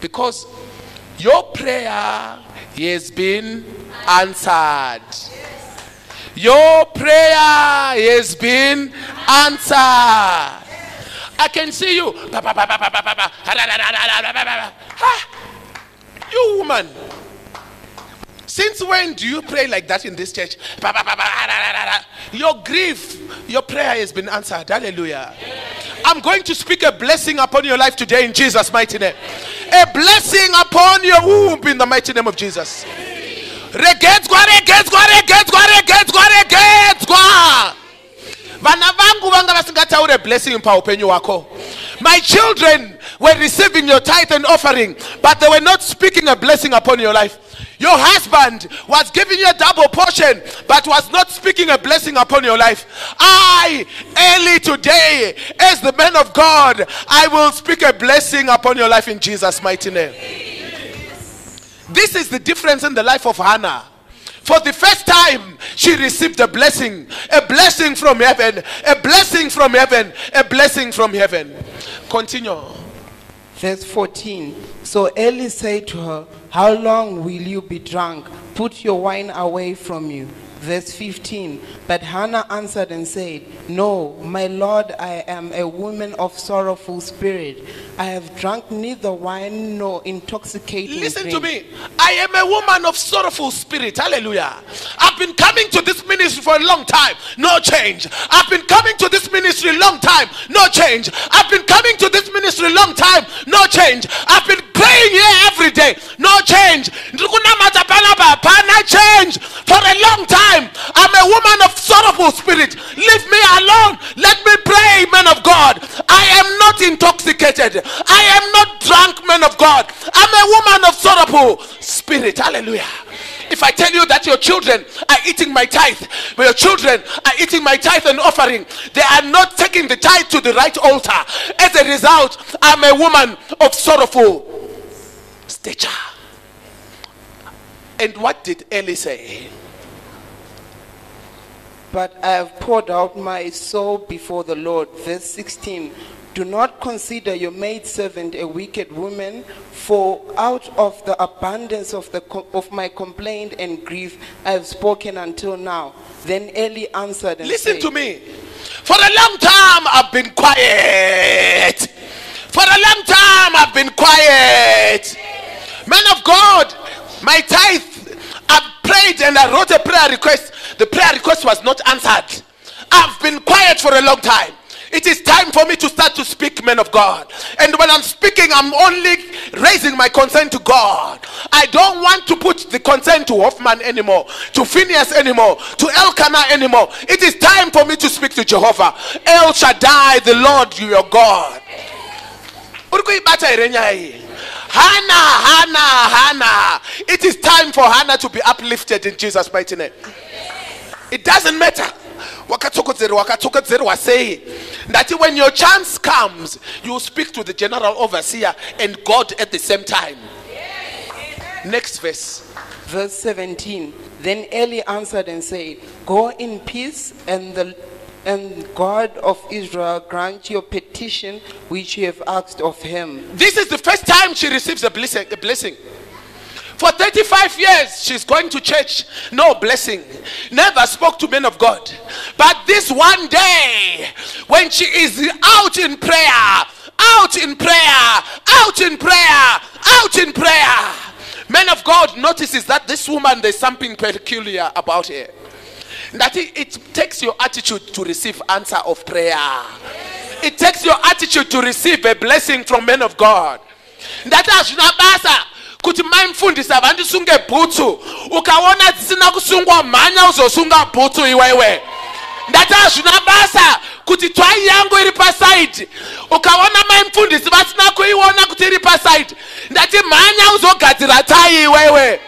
Because your prayer has been answered. Your prayer has been answered. I can see you. You woman. Since when do you pray like that in this church? Your grief, your prayer has been answered. Hallelujah. I'm going to speak a blessing upon your life today in Jesus' mighty name. A blessing upon your womb in the mighty name of Jesus. Vana vangu vanga vasingataure blessing paupenyu hwako my children were receiving your tithe and offering but they were not speaking a blessing upon your life your husband was giving you a double portion but was not speaking a blessing upon your life i early today as the man of god i will speak a blessing upon your life in jesus mighty name this is the difference in the life of hannah for the first time, she received a blessing, a blessing from heaven, a blessing from heaven, a blessing from heaven. Continue. Verse 14. So Eli said to her, How long will you be drunk? Put your wine away from you. Verse 15. But Hannah answered and said, No, my Lord, I am a woman of sorrowful spirit. I have drunk neither wine nor intoxicating Listen drink. to me. I am a woman of sorrowful spirit. Hallelujah. I've been coming to this ministry for a long time. No change. I've been coming to this ministry long time. No change. I've been coming to this ministry long time. No change. I've been praying here every day. No change. Panapa, pana change. For a long time. I'm a woman of sorrowful spirit. Leave me alone. Let me pray, man of God. I am not intoxicated. I am not drunk, man of God. I'm a woman of sorrowful spirit. Hallelujah. If I tell you that your children are eating my tithe, your children are eating my tithe and offering, they are not taking the tithe to the right altar. As a result, I'm a woman of sorrowful stature. And what did Eli say? But I have poured out my soul before the Lord. Verse 16. Do not consider your maidservant a wicked woman, for out of the abundance of, the of my complaint and grief I have spoken until now. Then Eli answered and Listen said, to me. For a long time, I've been quiet. For a long time, I've been quiet. Man of God, my tithe, I've prayed and I wrote a prayer request. The prayer request was not answered. I've been quiet for a long time. It is time for me to start to speak, men of God. And when I'm speaking, I'm only raising my concern to God. I don't want to put the concern to Hoffman anymore, to Phinehas anymore, to Elkanah anymore. It is time for me to speak to Jehovah. El Shaddai, the Lord your God. Hannah, Hannah, Hannah. It is time for Hannah to be uplifted in Jesus' mighty name. It doesn't matter. sei ndati when your chance comes you speak to the general overseer and god at the same time next verse Verse 17 Then Eli answered and said, Go in peace, and the and God of Israel grant your petition which you have asked of him. this is the first time she receives a blessing, a blessing. For 35 years she's going to church no blessing. Never spoke to men of god. But this one day when she is out in prayer out in prayer out in prayer out in prayer men of god notices that this woman there's something peculiar about her that it, takes your attitude to receive answer of prayer. It takes your attitude to receive a blessing from men of god. Ndati hazvina basa kuti maimufundisa vandisunge bhutsu ukaona dzisina kusungwa mhanya uzosunga bhutsu iwewe. Ndati hazvina basa kuti twai yangu iri pasaidi ukaona maimufundisi vasina kuiona kuti iri pasaidi ndati mhanya uzogadzira tai iwewe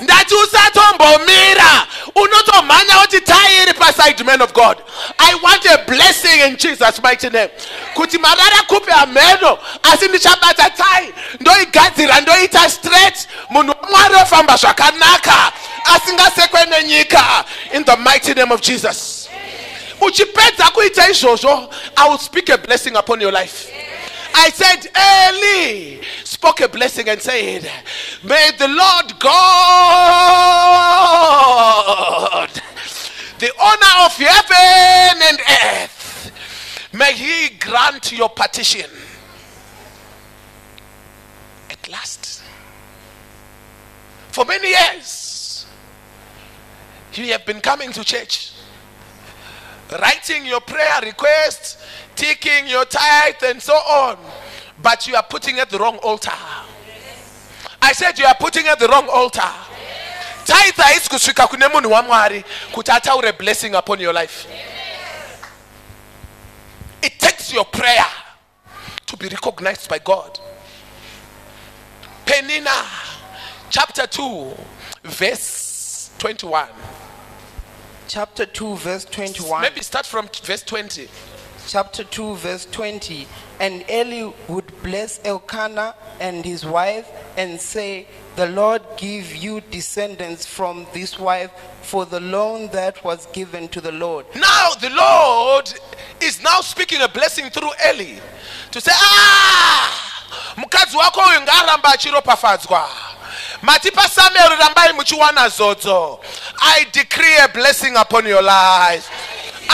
ndati usatombomira unotomhanya kuti tai iri paside man of god. I want a blessing in jesus mighty name. Kuti marara kupe hameno asi ndichabata tai ndoigadzira ndoita straight munhu wamwari ofamba zvakanaka asingasekwe nenyika. In the mighty name of jesus. Uchipedza kuita izvozvo i will speak a blessing upon your life. I said, Eli, spoke a blessing and said, May the Lord God, the owner of heaven and earth, may he grant your petition. At last, for many years, you have been coming to church, writing your prayer requests, taking your tithe, and so on, but you are putting at the wrong altar. I said you are putting at the wrong altar. Tithe haisi kusvika kune munhu wamwari kuti ataure blessing upon your life. It takes your prayer to be recognized by God. Penina chapter 2 verse 21. Chapter 2, verse 21. Maybe start from verse 20. Chapter 2 verse 20 and eli would bless elkanah and his wife and say the lord give you descendants from this wife for the loan that was given to the lord Now the Lord is now speaking a blessing through Eli to say, ah, mukadzi wako uyu ngaaramba achiropafadzwa. Mati paSamuel rambai muchiwana zodzo. I decree a blessing upon your life.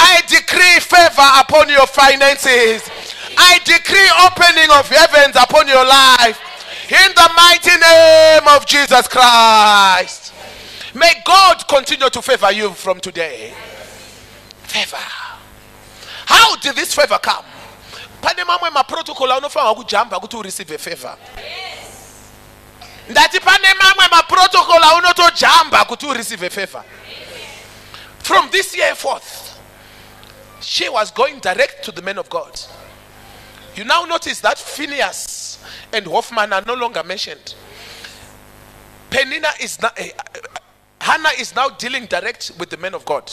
I decree favor upon your finances. I decree opening of heavens upon your life. In the mighty name of Jesus Christ. May God continue to favor you from today. Favor. How did this favor come? pane mamwe maprotocol aunofanirwa kujamba kuti ureceive favor ndati pane mamwe maprotocol aunotojamba kuti ureceive favor from this year forth she was going direct to the men of god you now notice that phinehas and hoffman are no longer mentioned penina is now eh, hannah is now dealing direct with the men of god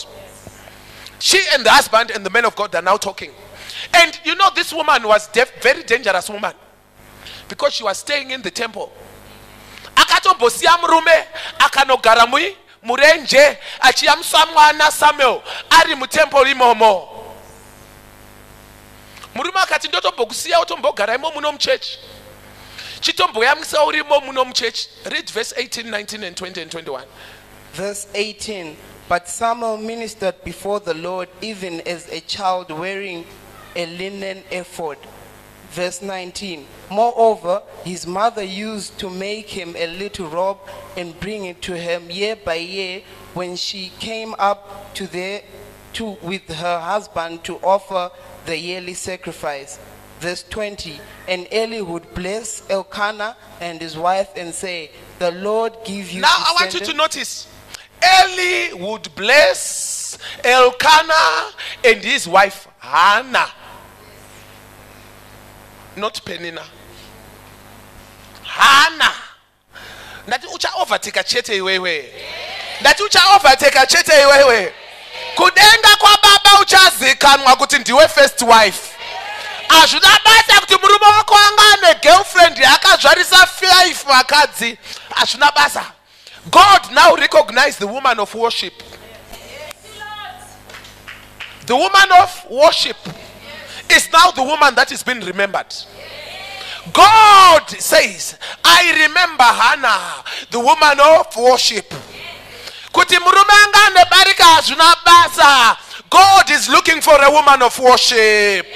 she and the husband and the men of God are now talking. And you know, this woman was very dangerous woman because she was staying in the temple. murenje samuel ari imomo murume akati ndotombokusiya utombogara imo muno muchechi chitomboyamisa urimo muno muchechi read verse 18 19 and 20 and 21 verse 18 but samuel ministered before the lord even as a child wearing a linen ephod. Verse 19 moreover his mother used to make him a little robe and bring it to him year by year when she came up to there to with her husband to offer the yearly sacrifice Verse 20 And Eli would bless Elkanah and his wife and say, The Lord give you. Now I want you to notice Eli would bless Elkanah and his wife Hannah, not Penina. Hannah. That Ndati ucha overtake chete iwewe. Ndati ucha overtake chete iwewe. Kudenga kwa baba uchazikanwa kuti ndiwe first wife. hazvina basa kuti murume wako anga ane girlfriend yakazvarisa five vakadzi hazvina basa. God now recognize the woman of worship. The woman of worship is now the woman that is being remembered. God says i remember hannah the woman of worship kuti god is looking for a woman of worship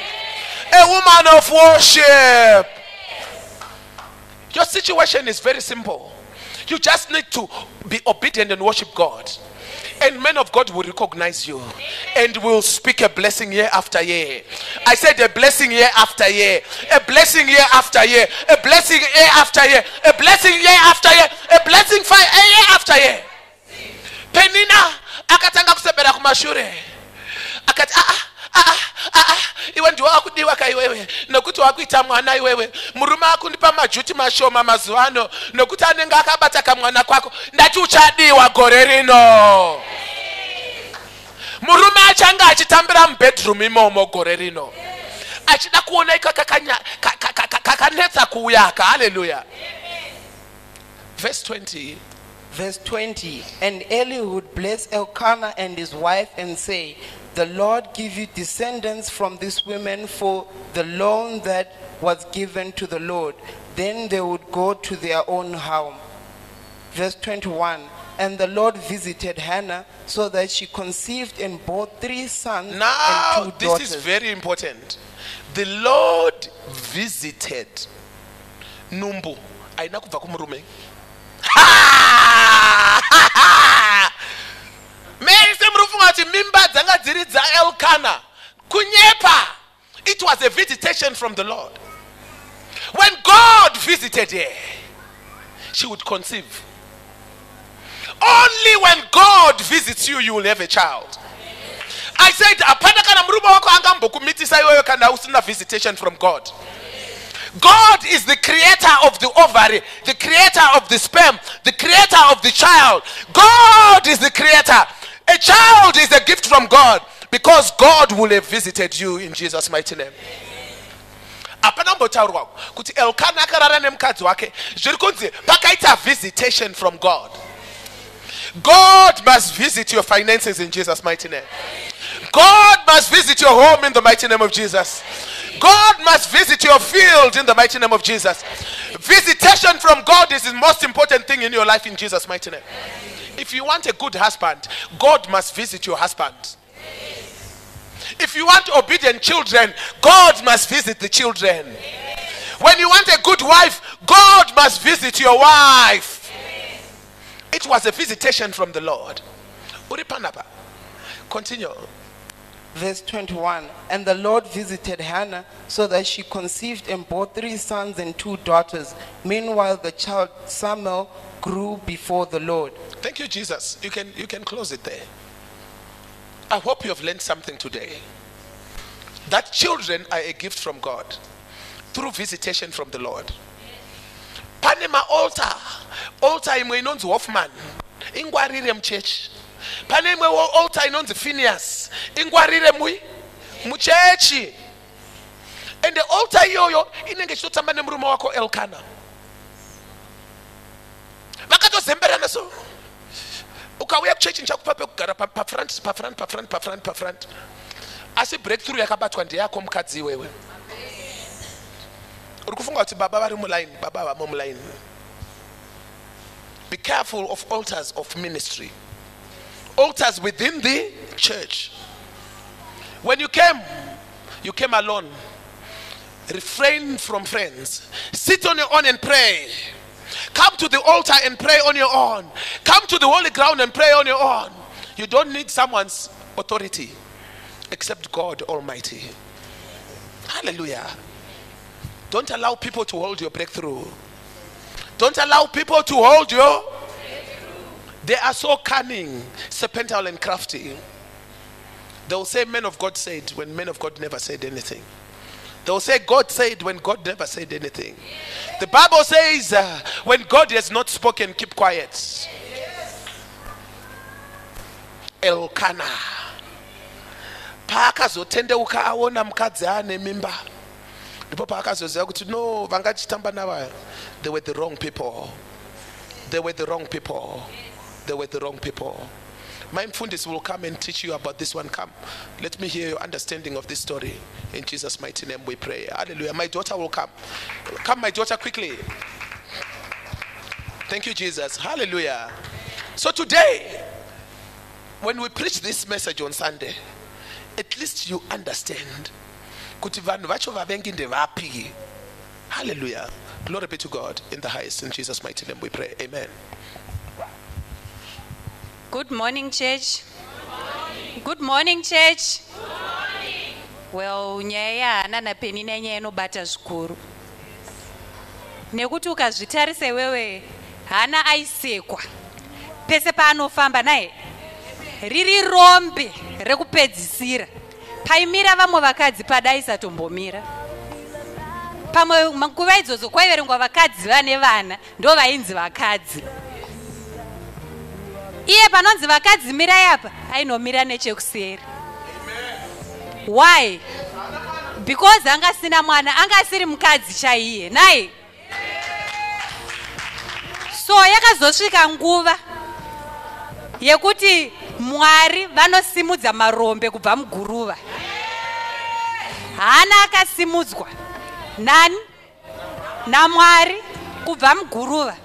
a woman of worship. Your situation is very simple. You just need to be obedient and worship God. And men of God will recognize you and will speak a blessing year after year. I said a blessing year after year, a blessing year after year, a blessing year after year, a blessing year after year, a blessing year after year. Penina akatanga kusebera kumashure. Akati "Ah, ah, ah, ah, ah, iwe ndiwe wakudiwa ka iwewe nokuti wakuita mwana iwewe. Murume akundipa majuti mashoma mazuva ano nokuti anenge akabata kamwana kwako. Ndati uchadiwa gore rino. Murume achange achitambira mubedroom imomo gore rino. Achida kuona iko kakanya- ka- ka- ka- ka- kakanetsa kuuya aka haleluya. Verse 20 Verse 20 And Eli would bless Elkanah and his wife and say, The Lord give you descendants from these women for the loan that was given to the Lord. Then they would go to their own home. Verse 21 And the Lord visited Hannah so that she conceived and bore three sons Now, and two daughters. this is very important. The Lord visited Numbu. Aina kubva kumurume. Mese mimba dzanga dziri dzaelkana kunyepa it was a visitation from the lord when god visited her she would conceive only when god visits you you will have a child I said, hapana kana murume wako angambokumitisa iwewe kana usina visitation from God. God is the creator of the ovary, the creator of the sperm, the creator of the child. God is the creator. A child is a gift from God because God will have visited you in Jesus' mighty name. hapana kuti elkana akarara nemukadzi wake. Zviri kunzi pakaita visitation from god. God must visit your finances in jesus mighty name. God must visit your home in the mighty name of jesus. God must visit your field in the mighty name of jesus. Visitation from god is the most important thing in your life in jesus mighty name if you want a good husband god must visit your husband if you want obedient children, God must visit the children. When you want a good wife, God must visit your wife. It was a visitation from the Lord. Uri panapa. Continue. Verse 21 And the Lord visited Hannah so that she conceived and bore three sons and two daughters. Meanwhile, the child Samuel grew before the Lord. Thank you, Jesus. You can you can close it there. I hope you have learned something today. That children are a gift from God through visitation from the Lord. pane maaltar altar imwe inonzi hoffman ingwarire muchechi pane imwe wo- altar inonzi phinehas ingwarire mui muchechi ende altar iyoyo inenge ichitotamba nemurume wako elkana vakatozemberana so ukauya kuchechi ndichakupa pekugara pa- pafront pafront pafront pafront pafront asi breakthrough yakabatwa ndeyako mukadzi iwewe. Uri kufunga kuti baba vari mulaini baba havamo mulaini be careful of altars of ministry. Altars within the church when you came you came alone. Refrain from friends. Sit on your own and pray. Come to the altar and pray on your own. Come to the holy ground and pray on your own. You don't need someone's authority except god almighty. Hallelujah. Don't allow people to hold your breakthrough. Don't allow people to hold you. They are so cunning, serpentine, and crafty. They will say, Men of God said, when men of God never said anything. They will say, God said, when God never said anything. The Bible says, uh, when God has not spoken, keep quiet. Elkana. paakazotendeuka aona mukadzi ane mimba ndipo paakazoziva kuti no vangachitamba navaya they were the wrong people they were the wrong people they were the wrong people my mfundisi will come and teach you about this one. Come let me hear your understanding of this story. In jesus mighty name we pray. Hallelujah. My daughter will come. Come my daughter quickly. Thank you jesus. Hallelujah. So today when we preach this message on sunday at least you understand. Vanhu vacho vavengi hallelujah. Glory be to god in the highest. In jesus mighty name we pray. Amen Good morning, church. Good morning, church. Well, nyaya yahana napenina nyaya inobata zvikuru. Nekuti ukazvitarisa iwewe hana aisekwa. Pese paanofamba naye riri rombe rekupedzisira. Paimira vamwe vakadzi padaisatombombomira pamwe nguva idzodzo kwaiverengwa vakadzi vane vana ndo vainzi vakadzi iye panonzi vakadzi mirai apa. Ainomira nechekuseri. Why? Because anga asina mwana anga asiri mukadzi chaiye. Nai? So yakazosvika nguva yekuti mwari vanosimudza marombe kubva muguruva. Hana akasimudzwa. Nani? Namwari kubva muguruva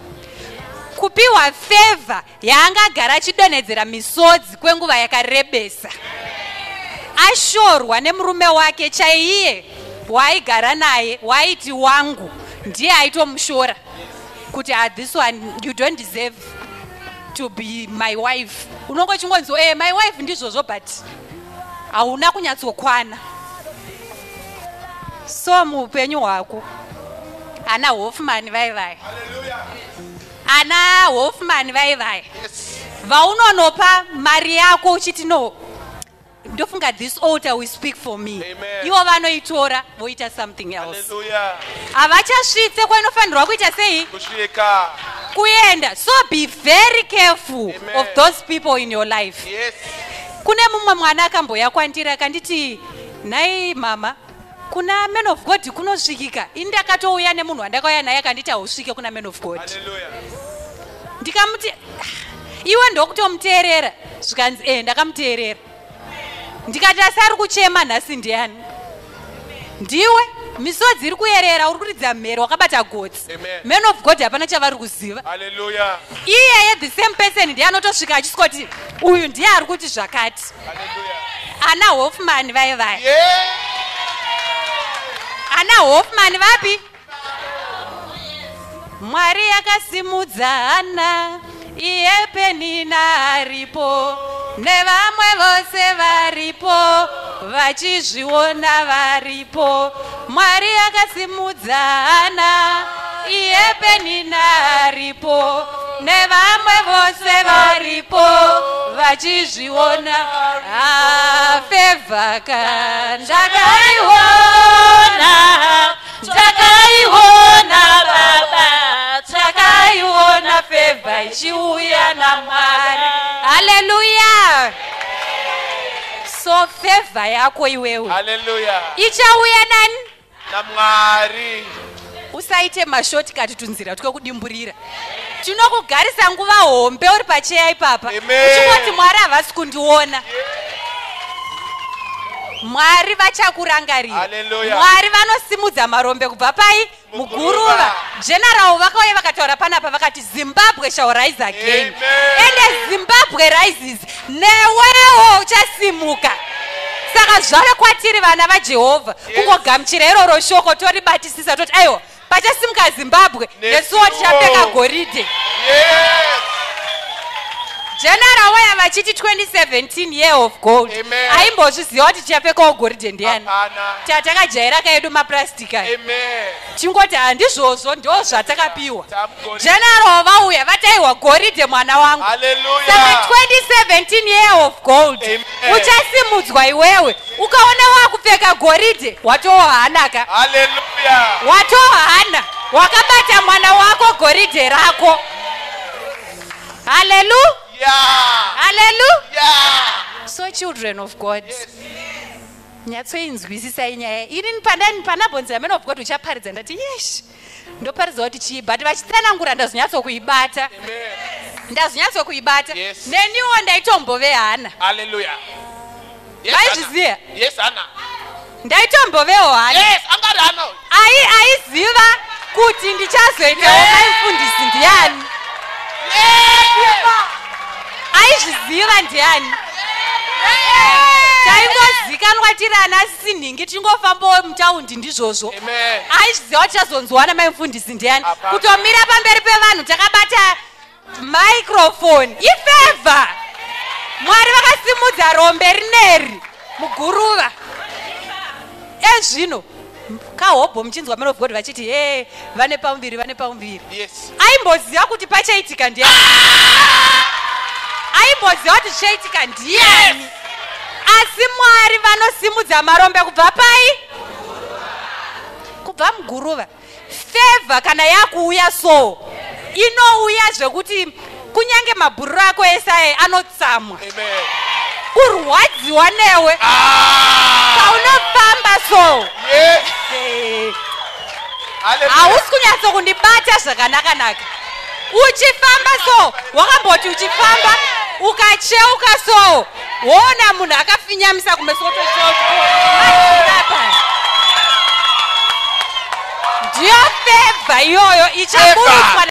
kupiwa fevha yaangagara achidonhedzera misodzi kwenguva yakarebesa. Ashorwa nemurume wake chaiye waaigara naye waaiti wangu ndiye aitomushora kuti "Ah, this one you don't deserve to be my wife. Unongochingonzi e my wife ndizvozvo but hauna kunyatsokwana so muupenyu hwako ana hofman vaivaya ana hofman vaivaya vaunonopa mari yako uchiti no ndofunga this altar will speak for me. Ivo vanoitora voita something else. Havachasvitse kwainofanirwa kuita sei? Kuenda. So be very careful Amen. of those people in your life. Yes. kune mumwe mwana akamboya kwandiri akanditi nhai mama kuna man of god kunosvikika ini ndakatouya nemunhu wandakauya naye akanditi hausvike kuna man of god. Hallelujah. Ndikamuti "Ah, iwe ndokutomuteerera zvikanzi e ndakamuteerera. Ndikati asi ari kuchema nhasi ndiani? Ndiwe misodzi iri kuyerera uri kuridza mhere wakabata gotsi. Man of god hapana chavari kuziva. Iyeye the same person ndiye anotosvika achiswoti uyu ndiye ari kuti zvakati. Ana hofman vaivaya Yeah. ana hofman vapi mwari akasimudza hana iye penina aripo nevamwe vose varipo vachizviona varipo. Mwari akasimudza hana iye penina aripo nevamwe vose varipo vachizviona. Afevhaka ndakaiona ichiuya namwari. Haleluya so fevha yako iwewe. Hallelujah. ichauya nani? Namwari. Usaite mashortcut tunzira twekudimburira tinokugarisa nguva hombe uri pacheya ipapa. Uchingoti mwari havasi kundiona. Mwari vachakurangarira. Hallelujah. mwari vanosimudza marombe kubva pai Muguruva. general vakauya vakataura panapa vakati zimbabwe shall rise again. Ende zimbabwe rises newewo uchasimuka. Saka zvave kwatiri vana vajehovha kungogamuchira iroro shoko toribatisisa toti aiwa pachasimuka zimbabwe. Nesuwo tichapfeka goridhe yes general waya vachiti 2017 year of gold. Aimbozviziva kuti tichapfekawo goridhe ndiani? Tatakajaira kaedu mapurastic aya? Amen. Tingoti handizvozvo ndo zvatakapiwa general vauya vataiwa goridhe mwana wangu. Saka haleluya 2017 year of gold. Uchasimudzwa iwewe. Ukaona wakupfeka goridhe watohanaka haleluya watohana wakabata mwana wako goridhe rako. Halelu Yeah. Hallelujah. Yeah. So children of God. Yes. nyatsoinzwisisai nyaya ini pandani panabhonzi ramen of god uchaparidza. Ndati yeshi ndoparidza kuti chii? But vachitsanangura ndazonyatsokuibata ndazonyatsokuibata neniwo ndaitombove hana. Vaizviziva ndaitombovehana aiziva kuti ndichazoitawo maifundiso ndiani taingozikanwa tiri ana sinhingi tingofambawo mutaundi ndizvozvo. Aizviziva kuti chazonzwana maifundisi ndiani? Kutomira pamberi pevanhu takabata microfoni ifevha! Mwari vakasimudza rombe rineri muguruva. Ezvino kahobho muchinzwa man of god vachiti he vane pamuviri vane pamuviri yes. Aimboziva kuti pachaitika ndiani aimboziva kuti zvichaitika ndiani asi mwari vanosimudza marombe kubva pai? Kubva muguruva. Fevha kana yakuuya so? Inouya zvekuti kunyange mabhuriro ako esai anotsamwa. Amen. Kurwadziwa newe. Ah! Paunofamba so? Hausi kunyatsokundibata zvakanaka-naka. Uchifamba so? Wakamboti uchifamba ukacheuka so woona munhu akafinyamisa kumeso tocheuka ndiyo fevha iyoyo ichaburutswa